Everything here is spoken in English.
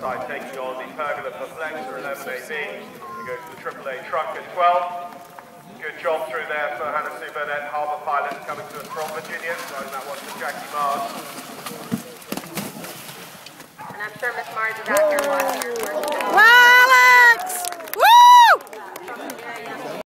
Side takes on the pergola for flanks 11AB. We go to the AAA truck at 12. Good job through there for Hannah Sue Burnett, Harbour Pilot coming to us from Virginia. So that one's for Jackie Mars. And I'm sure Miss Mars is out here.